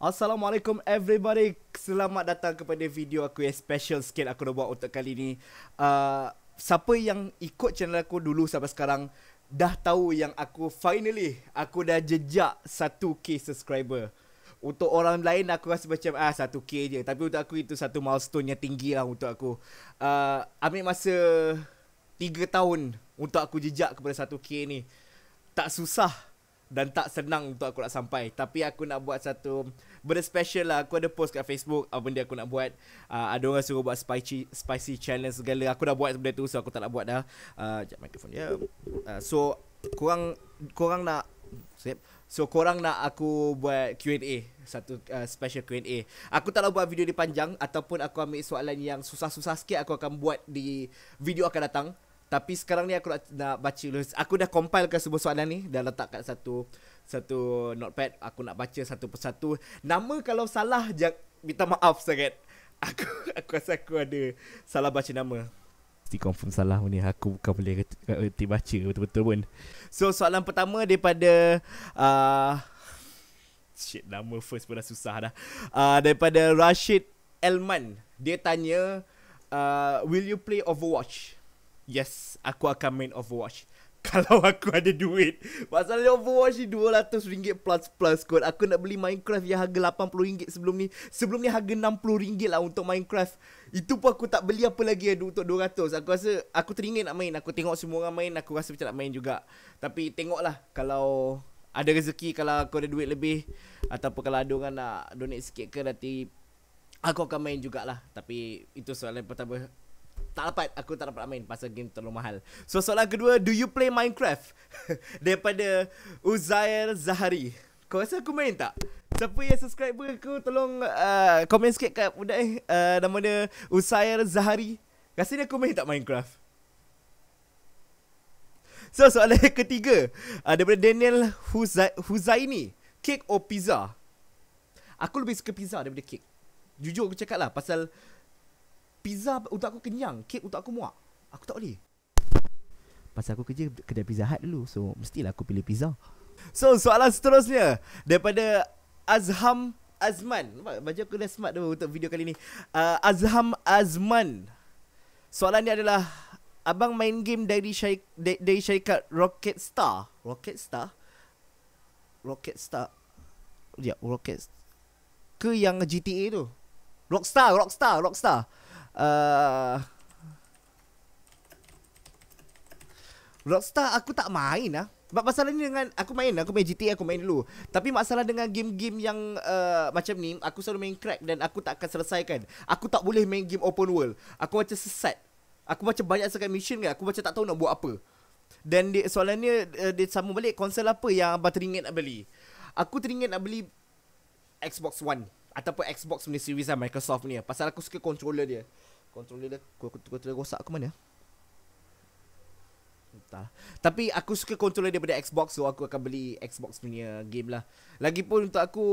Assalamualaikum everybody. Selamat datang kepada video aku yang special sikit aku dah buat untuk kali ni. Uh, Siapa yang ikut channel aku dulu sampai sekarang Dah tahu yang aku finally Aku dah jejak 1k subscriber. Untuk orang lain aku rasa macam ah 1k je. Tapi untuk aku itu satu milestone yang tinggi lah untuk aku. Uh, Ambil masa 3 tahun untuk aku jejak kepada 1k ni. Tak susah dan tak senang untuk aku nak sampai. Tapi aku nak buat satu benda special lah. Aku ada post kat Facebook apa benda aku nak buat. Uh, ada orang suruh buat spicy spicy challenge segala. Aku dah buat benda tu so aku tak nak buat dah. Uh, jap mikrofon dia. Uh, so kurang kurang nak Sip. So korang nak aku buat Q&A Satu uh, special Q&A Aku tak nak buat video ni panjang Ataupun aku ambil soalan yang susah-susah sikit Aku akan buat di video akan datang tapi sekarang ni aku nak, nak baca dulu. Aku dah compile ke sebuah soalan ni dan letak kat satu satu notepad. Aku nak baca satu persatu. Nama kalau salah jangan minta maaf sangat. Aku aku rasa aku ada salah baca nama. Mesti confirm salah ni. Aku bukan boleh reti baca betul-betul pun. So soalan pertama daripada uh, shit nama first pun dah susah dah. Uh, daripada Rashid Elman. Dia tanya uh, will you play Overwatch? Yes, aku akan main Overwatch. Kalau aku ada duit. Masalahnya Overwatch ni RM200 plus plus kot. Aku nak beli Minecraft yang harga RM80 sebelum ni. Sebelum ni harga RM60 lah untuk Minecraft. Itu pun aku tak beli apa lagi untuk RM200. Aku rasa aku teringin nak main. Aku tengok semua orang main. Aku rasa macam nak main juga. Tapi tengoklah kalau ada rezeki kalau aku ada duit lebih. Ataupun kalau ada orang nak donate sikit ke nanti. Aku akan main jugalah. Tapi itu soalan pertama tak dapat aku tak dapat main pasal game terlalu mahal. So soalan kedua, do you play Minecraft? Daripada Uzair Zahari. Kau rasa aku main tak? Siapa yang subscriber aku tolong uh, komen sikit kat budak eh uh, nama dia Uzair Zahari. Rasanya aku main tak Minecraft? So soalan ketiga uh, daripada Daniel Huzai Huzaini, cake or pizza? Aku lebih suka pizza daripada cake. Jujur aku cakap lah pasal Pizza untuk aku kenyang Kek untuk aku muak. Aku tak boleh. Pasal aku kerja kedai pizza hut dulu So mestilah aku pilih pizza. So soalan seterusnya. Daripada Azham Azman. Baju aku dah smart tu untuk video kali ni. Uh, Azham Azman. Soalan ni adalah Abang main game dari syarikat, dari syarikat Rocket Star? Rocket Star? Rocket Star? Ya Rocket Ke yang GTA tu? Rockstar Rockstar Rockstar uh, Rockstar aku tak main lah Sebab masalah ni dengan Aku main Aku main GTA Aku main dulu. Tapi masalah dengan game-game yang uh, Macam ni Aku selalu main crack Dan aku tak akan selesaikan. Aku tak boleh main game open world. Aku macam sesat. Aku macam banyak sangat mission kan Aku macam tak tahu nak buat apa. Dan dia, soalan ni uh, Dia sama balik Konsol apa yang Abang teringin nak beli? Aku teringin nak beli Xbox One Ataupun Xbox punya series lah Microsoft ni Pasal aku suka controller dia. Controller dia Controller rosak ke mana? Entah. Tapi aku suka controller daripada Xbox So aku akan beli Xbox punya game lah. Lagipun untuk aku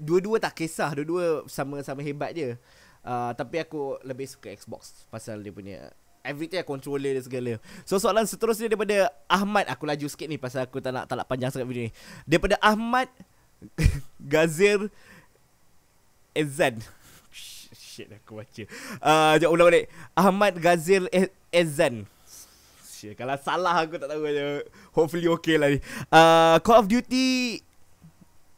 Dua-dua tak kisah. Dua-dua sama-sama hebat je. Uh, Tapi aku lebih suka Xbox Pasal dia punya Everything controller dia segala. So soalan seterusnya daripada Ahmad. Aku laju sikit ni Pasal aku tak nak, tak nak panjang sangat video ni. Daripada Ahmad Gazir Ezan Shit aku baca. Uh, Sekejap ulang balik. Ahmad Ghazil Ezan Shit Kalau salah aku tak tahu aja. Hopefully okay lah ni. Uh, Call of Duty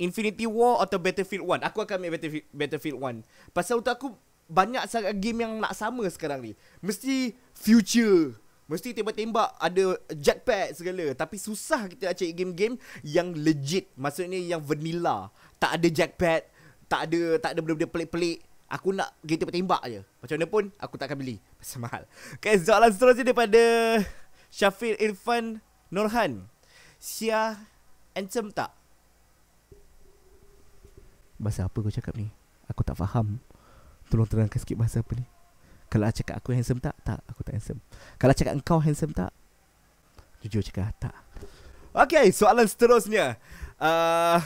Infinity War atau Battlefield 1 Aku akan ambil Battlefield 1 Pasal untuk aku Banyak sangat game yang nak sama sekarang ni. Mesti future. Mesti tembak-tembak ada jetpack segala. Tapi susah kita nak cari game-game yang legit. Maksudnya yang vanilla. Tak ada jetpack Tak ada tak ada benda-benda pelik-pelik. Aku nak kita tembak je. Macam mana pun Aku tak akan beli. Pasal mahal. Okay soalan seterusnya daripada Syafiq Irfan Nurhan. Sia Handsome tak? Bahasa apa kau cakap ni? Aku tak faham. Tolong terangkan sikit bahasa apa ni. Kalau cakap aku handsome tak? Tak, aku tak handsome. Kalau cakap engkau handsome tak? Jujur cakap tak. Okay, soalan seterusnya. Uh,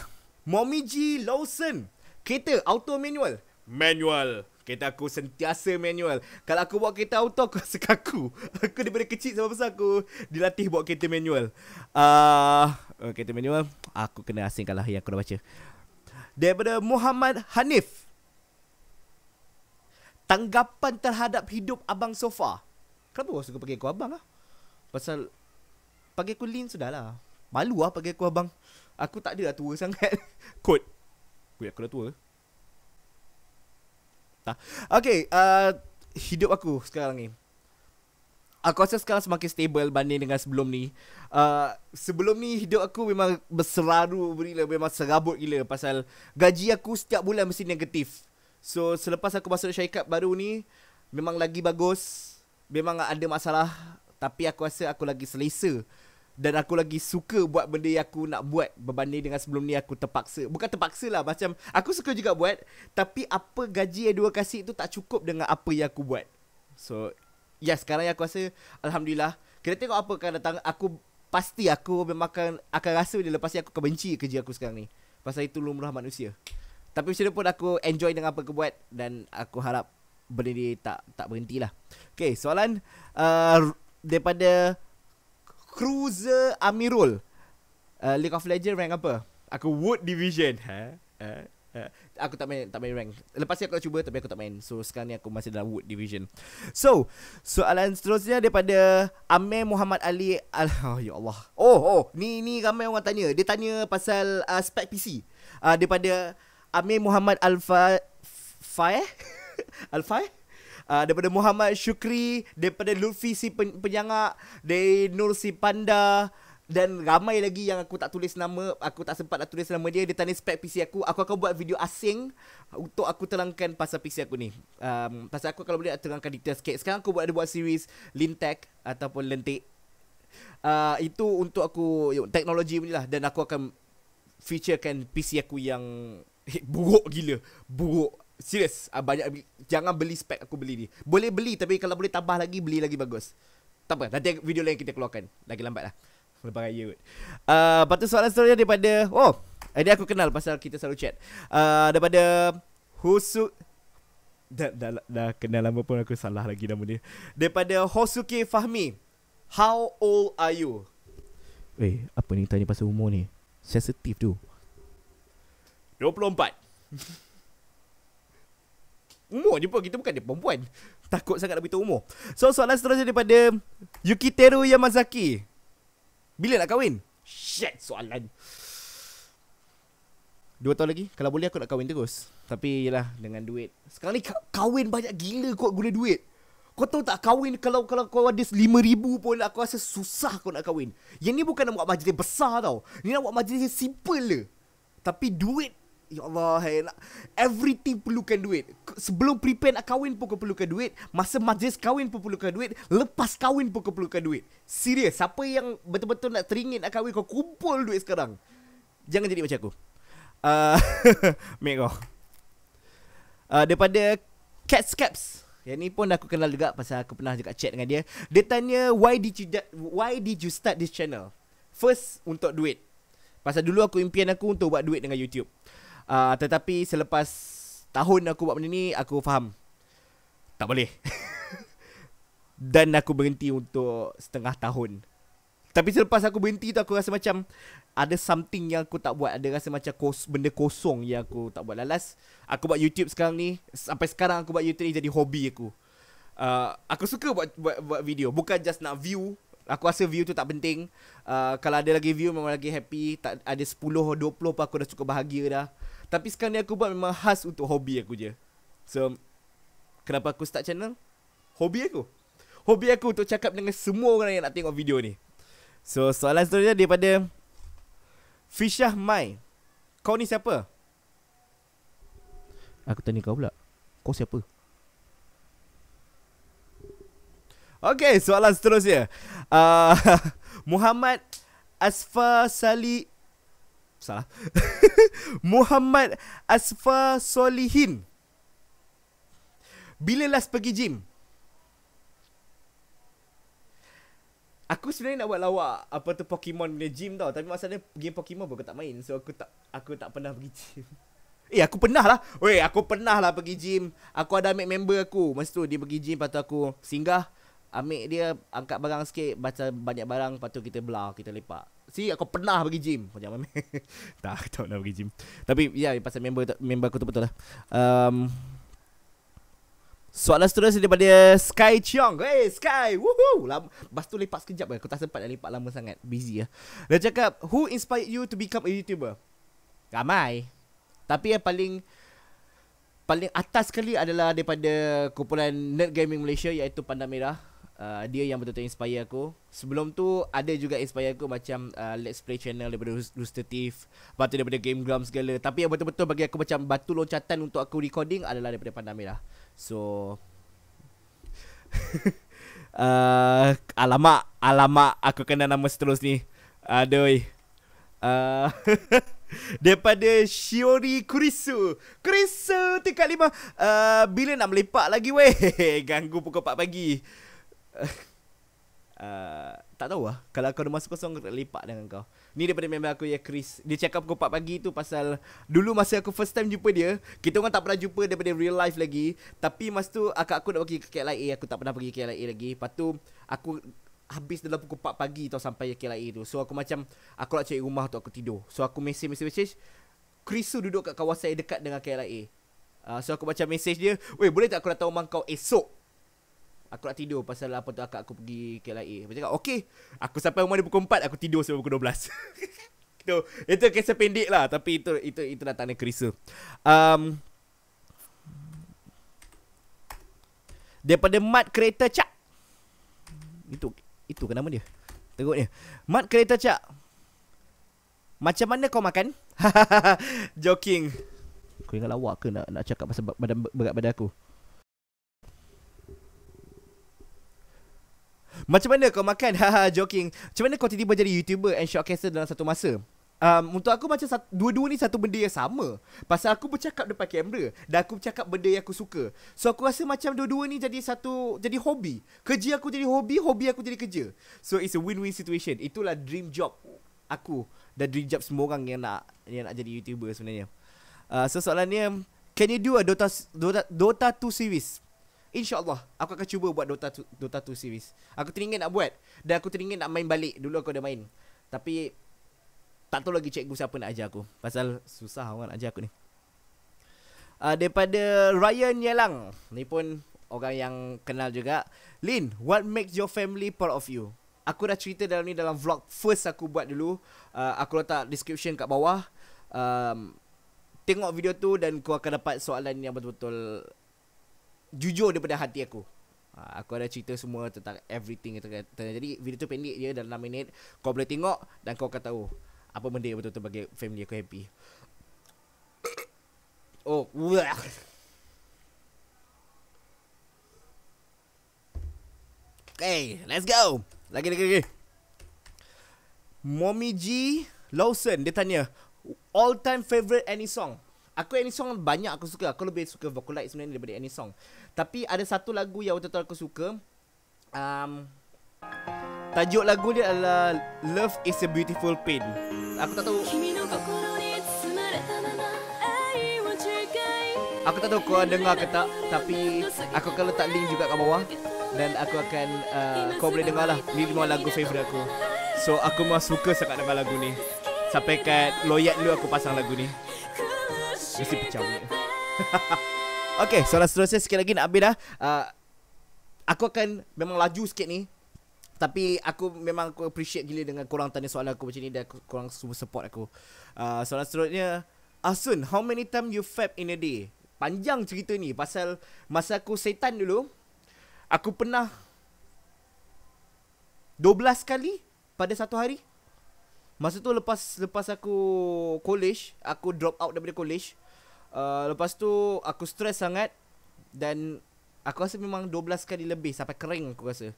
Mommy G Lawson Kereta auto manual manual. Kereta aku sentiasa manual. Kalau aku bawa kereta auto, aku rasa kaku. Aku daripada kecil sampai besar, aku dilatih bawa kereta manual. Uh, kereta manual, aku kena asingkan lah yang aku dah baca. Daripada Muhammad Hanif. Tanggapan terhadap hidup abang sofa. Kenapa kau suka panggil aku abang lah? Pasal panggil aku Lin sudah lah. Malu lah panggil aku abang. Aku tak ada lah tua sangat. Kod. Wait, aku dah tua. Tak. Okay, uh, hidup aku sekarang ni. Aku rasa sekarang semakin stable banding dengan sebelum ni. Uh, sebelum ni hidup aku memang berseraru gila, memang serabut gila pasal gaji aku setiap bulan mesti negatif. So selepas aku masuk syarikat baru ni memang lagi bagus. Memang ada masalah tapi aku rasa aku lagi selesa dan aku lagi suka buat benda yang aku nak buat berbanding dengan sebelum ni aku terpaksa. Bukan terpaksa lah macam aku suka juga buat tapi apa gaji yang dua kasih tu tak cukup dengan apa yang aku buat. So Ya yes, sekarang aku rasa Alhamdulillah. Kita tengok apa akan datang. Aku Pasti aku memang akan Akan rasa dia lepas ni Aku akan benci kerja aku sekarang ni. Pasal itu lumrah manusia. Tapi macam pun aku Enjoy dengan apa aku buat Dan aku harap Benda ni tak Tak berhenti lah Okay soalan uh, Daripada Cruiser Amirul uh, League of Legends rank apa? Aku Wood Division Ha? Uh, Uh, aku tak main tak main rank. Lepas ni aku nak cuba tapi aku tak main. So sekarang ni aku masih dalam wood division. So, soalan seterusnya daripada Amir Muhammad Ali Al oh, ya Allah. Oh, oh, ni ni ramai orang tanya. Dia tanya pasal uh, spec PC. Uh, daripada Amir Muhammad Alfa Fae Alfa Uh, daripada Muhammad Syukri Daripada Lutfi si penyangak Dari Nur si panda dan ramai lagi yang aku tak tulis nama Aku tak sempat nak tulis nama dia. Dia tanya spek PC aku Aku akan buat video asing Untuk aku terangkan pasal PC aku ni. Um, Pasal aku kalau boleh terangkan detail sikit. Sekarang aku buat ada buat series Lintech Ataupun Lentik. Uh, Itu untuk aku Teknologi punya lah. Dan aku akan Featurekan PC aku yang Buruk gila. Buruk Serius uh, banyak Jangan beli spek aku beli ni. Boleh beli Tapi kalau boleh tambah lagi Beli lagi bagus. Tak apa Nanti video lain kita keluarkan. Lagi lambat lah. Lepas raya kot. Uh, Lepas tu soalan seterusnya daripada Oh Ini aku kenal pasal kita selalu chat. Uh, Daripada Husu dah, dah, dah kenal lama pun aku salah lagi nama dia. Daripada Hosuke Fahmi How old are you? Eh, apa ni tanya pasal umur ni? Sensitif tu. 24 Umur je pun Kita bukan dia perempuan. Takut sangat nak beritahu umur. So soalan seterusnya daripada Yukiteru Yamazaki. Bila nak kahwin? Shit soalan. Dua tahun lagi? Kalau boleh aku nak kahwin terus. Tapi yelah Dengan duit. Sekarang ni kahwin banyak gila Kau guna duit. Kau tahu tak kahwin Kalau kalau kau ada lima ribu pun Aku rasa susah kau nak kahwin. Yang ni bukan nak buat majlis besar tau. Ni nak buat majlis simple le Tapi duit Ya Allah hey, nak, Everything perlukan duit. Sebelum prepare nak kahwin pun kau perlukan duit. Masa majlis kahwin pun perlukan duit. Lepas kahwin pun kau perlukan duit. Serius Siapa yang betul-betul nak teringin nak kahwin Kau kumpul duit sekarang. Jangan jadi macam aku. Uh, Make kau. Uh, Daripada Cat Scaps Yang ni pun aku kenal juga Pasal aku pernah juga chat dengan dia. Dia tanya Why did you, why did you start this channel? First untuk duit. Pasal dulu aku impian aku untuk buat duit dengan YouTube uh, Tetapi selepas tahun aku buat benda ni Aku faham. Tak boleh. Dan aku berhenti untuk setengah tahun. Tapi selepas aku berhenti tu aku rasa macam Ada something yang aku tak buat. Ada rasa macam kos, benda kosong yang aku tak buat. Lalas Aku buat YouTube sekarang ni Sampai sekarang aku buat YouTube ni jadi hobi aku. Uh, Aku suka buat, buat, buat video. Bukan just nak view. Aku rasa view tu tak penting. Uh, Kalau ada lagi view memang lagi happy. Tak, Ada 10 20 pun aku dah cukup bahagia dah tapi sekarang ni aku buat memang khas untuk hobi aku je. So, kenapa aku start channel? Hobi aku. Hobi aku untuk cakap dengan semua orang yang nak tengok video ni. So, soalan seterusnya daripada Fishah Mai. Kau ni siapa? Aku tanya kau pula. Kau siapa? Okay, soalan seterusnya. Uh, Muhammad Asfa Salih Salah. Muhammad Asfa Solihin. Bila last pergi gym? Aku sebenarnya nak buat lawak Apa tu Pokemon punya gym tau. Tapi masalahnya Game Pokemon pun aku tak main. So aku tak Aku tak pernah pergi gym. Eh aku pernah lah. Weh aku pernah lah pergi gym. Aku ada ambil member aku. Masa tu dia pergi gym Lepas tu aku singgah. Ambil dia Angkat barang sikit. Baca banyak barang Lepas tu kita belah Kita lepak See aku pernah pergi gym. Macam mana Tak aku tak pernah pergi gym. Tapi ya yeah, pasal member member aku tu betul lah. Um, Soalan seterusnya daripada Sky Chiong Hey Sky Woohoo! Lepas tu lepak sekejap Aku tak sempat nak lepak lama sangat. Busy lah Dia cakap Who inspired you to become a YouTuber? Ramai. Tapi yang paling Paling atas sekali adalah Daripada kumpulan Nerd Gaming Malaysia Iaitu Panda Merah uh, Dia yang betul-betul inspire aku. Sebelum tu Ada juga inspire aku Macam uh, Let's Play channel Daripada Rooster Teeth. Lepas tu daripada Game Grumps segala. Tapi yang betul-betul bagi aku Macam batu loncatan Untuk aku recording Adalah daripada Panda Merah. So uh, Alamak Alamak Aku kena nama seterus ni Aduh. Uh, Daripada Shiori Kurisu. Kurisu tingkat lima. Uh, Bila nak melepak lagi weh? Ganggu pukul 4 pagi uh, Tak tahu lah Kalau kau ada masa kosong Lepak dengan kau. Ni daripada member aku ya Chris. Dia cakap pukul 4 pagi tu Pasal Dulu masa aku first time jumpa dia Kita orang tak pernah jumpa Daripada real life lagi. Tapi masa tu Akak aku nak pergi ke KLIA Aku tak pernah pergi ke KLIA lagi. Lepas tu Aku Habis dalam pukul 4 pagi tau Sampai KLIA tu. So aku macam Aku nak cari rumah tu Aku tidur. So aku message message message Chris tu duduk kat kawasan dekat dengan KLIA uh, So aku macam message dia Weh boleh tak aku datang rumah kau esok Aku nak tidur pasal apa tu akak aku pergi KLIA. Aku cakap, okey. Aku sampai rumah dia pukul 4, aku tidur sampai pukul 12. itu, itu kisah pendek lah. Tapi itu itu itu datangnya kerisa. Um, daripada Mat Kereta Cak. Itu itu ke nama dia? Tengok dia. Mat Kereta Cak. Macam mana kau makan? Joking. Kau ingat lawak ke nak, nak cakap pasal badan berat badan aku? Macam mana kau makan? Haha, joking. Macam mana kau tiba-tiba jadi YouTuber and shortcaster dalam satu masa? Um, untuk aku macam satu, dua-dua ni satu benda yang sama Pasal aku bercakap depan kamera Dan aku bercakap benda yang aku suka So aku rasa macam dua-dua ni jadi satu Jadi hobi Kerja aku jadi hobi Hobi aku jadi kerja So it's a win-win situation Itulah dream job aku Dan dream job semua orang yang nak Yang nak jadi YouTuber sebenarnya uh, So soalannya Can you do a Dota Dota, Dota 2 series? InsyaAllah Aku akan cuba buat Dota 2, Dota 2 series. Aku teringin nak buat Dan aku teringin nak main balik Dulu aku dah main. Tapi Tak tahu lagi cikgu siapa nak ajar aku. Pasal susah orang nak ajar aku ni. Uh, Daripada Ryan Yelang. Ni pun Orang yang kenal juga. Lin What makes your family proud of you? Aku dah cerita dalam ni Dalam vlog first aku buat dulu. Uh, Aku letak description kat bawah. Um, Tengok video tu Dan kau akan dapat soalan yang betul-betul jujur daripada hati aku. Ha, aku ada cerita semua tentang everything yang Jadi video tu pendek je dalam 6 minit. Kau boleh tengok dan kau akan tahu apa benda yang betul-betul bagi family aku happy. Oh, wah. Okay, let's go. Lagi lagi lagi. Mommy G Lawson dia tanya all time favorite any song. Aku any song banyak aku suka. Aku lebih suka Vocalite sebenarnya daripada any song. Tapi ada satu lagu yang betul-betul aku suka. Um, tajuk lagu dia adalah Love is a Beautiful Pain. Aku tak tahu. Aku tak tahu kau dengar ke tak Tapi aku akan letak link juga kat bawah Dan aku akan uh, Kau boleh dengar lah Ni memang lagu favourite aku So aku memang suka sangat dengar lagu ni Sampai kat loyat dulu aku pasang lagu ni Mesti pecah punya Okay soalan seterusnya Sikit lagi nak habis dah uh, Aku akan Memang laju sikit ni tapi aku memang aku appreciate gila dengan korang tanya soalan aku macam ni dan korang semua support aku. Uh, soalan seterusnya, Asun, how many time you fap in a day? Panjang cerita ni pasal masa aku setan dulu, aku pernah 12 kali pada satu hari. Masa tu lepas lepas aku college, aku drop out daripada college. Uh, lepas tu aku stress sangat dan aku rasa memang 12 kali lebih sampai kering aku rasa.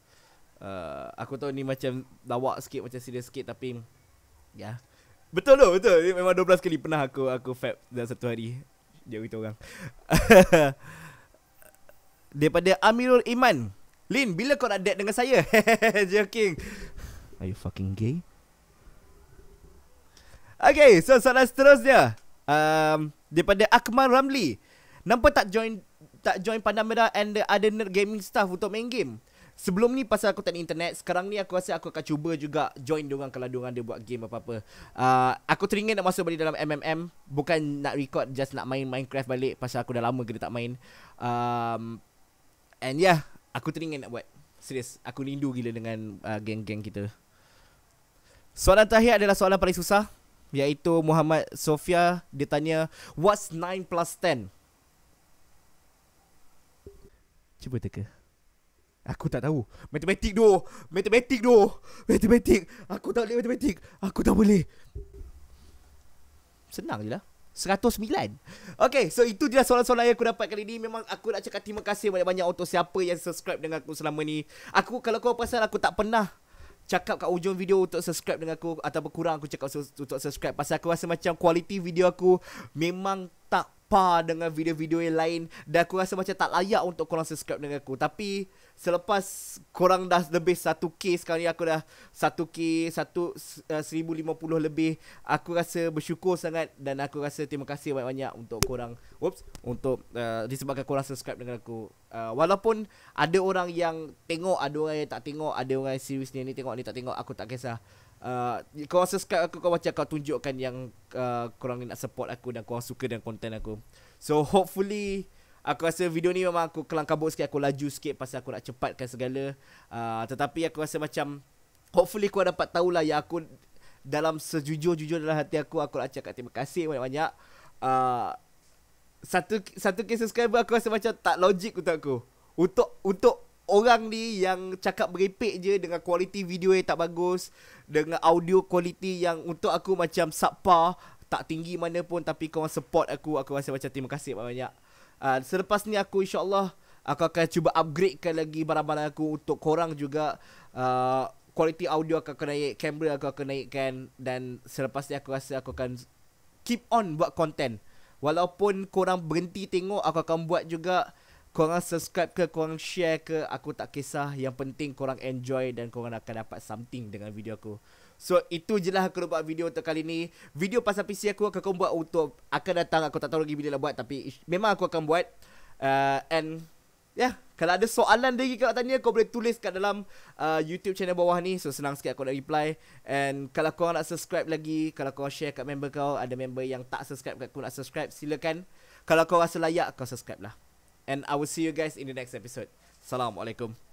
Uh, aku tahu ni macam lawak sikit macam serius sikit tapi ya. Yeah. Betul tu, betul. Memang 12 kali pernah aku aku fab dalam satu hari. Dia beritahu orang. Daripada Amirul Iman. Lin, bila kau nak date dengan saya? Joking. Are you fucking gay? Okay, so soalan seterusnya. Um, daripada Akmal Ramli. Nampak tak join tak join Pandang Merah and the other nerd gaming staff untuk main game? Sebelum ni pasal aku tak ada internet Sekarang ni aku rasa aku akan cuba juga Join diorang kalau diorang dia buat game apa-apa. Uh, Aku teringin nak masuk balik dalam MMM Bukan nak record Just nak main Minecraft balik Pasal aku dah lama kena tak main. Um, And yeah Aku teringin nak buat. Serius Aku rindu gila dengan uh, geng-geng kita. Soalan terakhir adalah soalan paling susah Iaitu Muhammad Sofia Dia tanya What's 9 plus 10? Cuba teka. Aku tak tahu. Matematik doh. Matematik doh. Matematik. Aku tak boleh matematik. Aku tak boleh. Senang je lah. 109 Okay so itu lah soalan-soalan yang aku dapat kali ni. Memang aku nak cakap terima kasih banyak-banyak Untuk siapa yang subscribe dengan aku selama ni. Aku kalau kau pasal aku tak pernah Cakap kat ujung video untuk subscribe dengan aku Atau berkurang aku cakap untuk subscribe. Pasal aku rasa macam kualiti video aku Memang tak par dengan video-video yang lain Dan aku rasa macam tak layak untuk korang subscribe dengan aku. Tapi selepas korang dah lebih 1k sekarang ni aku dah 1k 1 uh, 1050 lebih aku rasa bersyukur sangat dan aku rasa terima kasih banyak-banyak untuk korang. Oops untuk uh, disebabkan korang subscribe dengan aku. Uh, walaupun ada orang yang tengok ada orang yang tak tengok ada orang yang serius ni ni tengok ni tak tengok aku tak kisah. Uh, korang subscribe aku Kau macam kau tunjukkan yang uh, Korang nak support aku Dan korang suka dengan konten aku. So hopefully Aku rasa video ni memang aku kelang kabut sikit Aku laju sikit pasal aku nak cepatkan segala. Uh, Tetapi aku rasa macam Hopefully kau dapat tahulah yang aku Dalam sejujur-jujur dalam hati aku Aku nak cakap terima kasih banyak-banyak. Uh, Satu satu kes subscriber aku rasa macam tak logik untuk aku. Untuk untuk orang ni yang cakap beripik je Dengan kualiti video yang tak bagus Dengan audio kualiti yang untuk aku macam subpar Tak tinggi mana pun Tapi kau support aku Aku rasa macam terima kasih banyak-banyak uh, Selepas ni aku insyaAllah Aku akan cuba upgradekan lagi barang-barang aku Untuk korang juga. Uh, Quality audio aku akan naik Kamera aku akan naikkan Dan selepas ni aku rasa aku akan Keep on buat content. Walaupun korang berhenti tengok Aku akan buat juga. Korang subscribe ke Korang share ke Aku tak kisah. Yang penting korang enjoy Dan korang akan dapat something Dengan video aku So itu je lah aku nak buat video untuk kali ni. Video pasal PC aku akan buat untuk Akan datang. Aku tak tahu lagi bila nak buat Tapi memang aku akan buat. Uh, And Ya yeah, Kalau ada soalan lagi kau nak tanya Kau boleh tulis kat dalam uh, YouTube channel bawah ni. So senang sikit aku nak reply. And kalau kau nak subscribe lagi Kalau kau share kat member kau Ada member yang tak subscribe kat aku nak subscribe Silakan. Kalau kau rasa layak kau subscribe lah. And I will see you guys in the next episode. Assalamualaikum